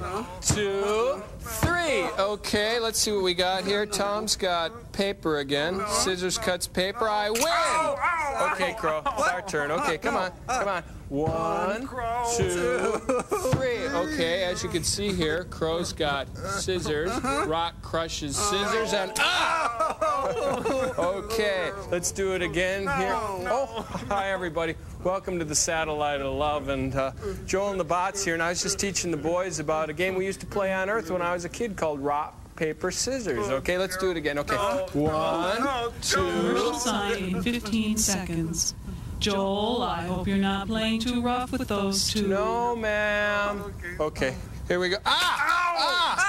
One, two, three. Okay, let's see what we got here. Tom's got paper again. Scissors cuts paper. I win. Okay, Crow. It's our turn. Okay, come on. Come on. One, two, three. Okay, as you can see here, Crow's got scissors. Rock crushes scissors. And ah! Okay, let's do it again here. Oh, hi everybody. Welcome to the Satellite of Love. And uh, Joel and the Bots here. And I was just teaching the boys about a game we used to play on Earth when I was a kid called Rock, Paper, Scissors. Okay, let's do it again. Okay, one, two. Commercial sign in 15 seconds. Joel, I hope you're not playing too rough with those two. No, ma'am. Okay, here we go. Ah!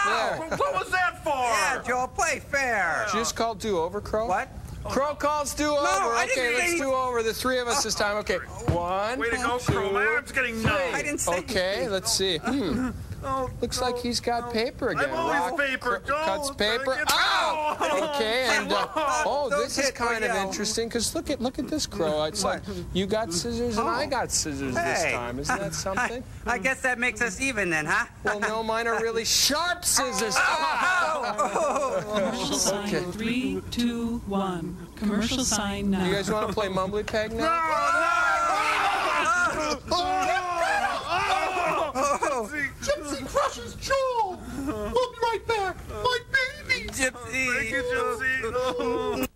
Ah! There. What was that for? Yeah, Joel, play fair. Did you just called do over, Crow? What? Crow calls do over. I okay, didn't let's do over. The three of us this time. Okay, one, Way to go, Crow. My arm's getting numb. I didn't say Okay, let's see. Hmm. Oh, Looks like he's got paper again. I'm always Rock paper. cr- cuts paper. get- Ow! Oh! Okay, and uh, oh, this is kind of interesting because look at look at this crow. It's like you got scissors and I got scissors this time. Isn't that something? I guess that makes us even then, huh? Well, no, mine are really sharp scissors. Commercial sign in three, two, one. Commercial sign now. You guys want to play Mumbly Peg now? Gypsy crushes Joel. We'll be right back. My baby. Gypsy. Thank you, Gypsy.